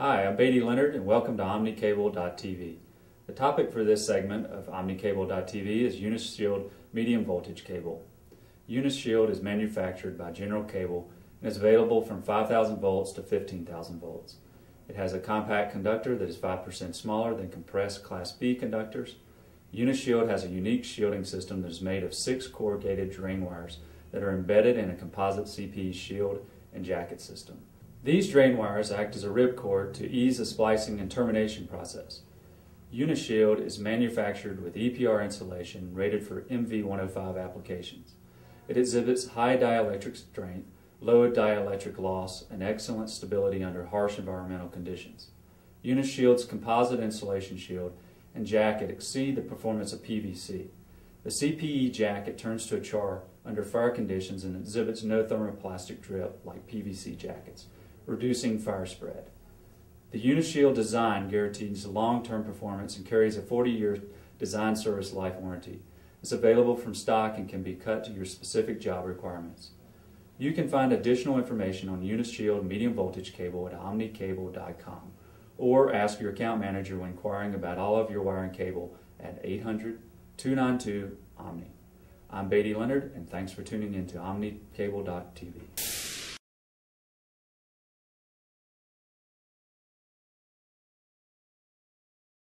Hi, I'm Beatty Leonard and welcome to OmniCable.tv. The topic for this segment of OmniCable.tv is Unishield medium voltage cable. Unishield is manufactured by General Cable and is available from 5,000 volts to 15,000 volts. It has a compact conductor that is 5% smaller than compressed Class B conductors. Unishield has a unique shielding system that is made of six corrugated drain wires that are embedded in a composite CPE shield and jacket system. These drain wires act as a ripcord to ease the splicing and termination process. Unishield is manufactured with EPR insulation rated for MV105 applications. It exhibits high dielectric strength, low dielectric loss, and excellent stability under harsh environmental conditions. Unishield's composite insulation shield and jacket exceed the performance of PVC. The CPE jacket turns to a char under fire conditions and exhibits no thermoplastic drip like PVC jackets, reducing fire spread. The Unishield design guarantees long-term performance and carries a 40-year design service life warranty. It's available from stock and can be cut to your specific job requirements. You can find additional information on Unishield medium voltage cable at omnicable.com or ask your account manager when inquiring about all of your wiring cable at 800 292 Omni. I'm Beatty Leonard, and thanks for tuning in to OmniCable.tv.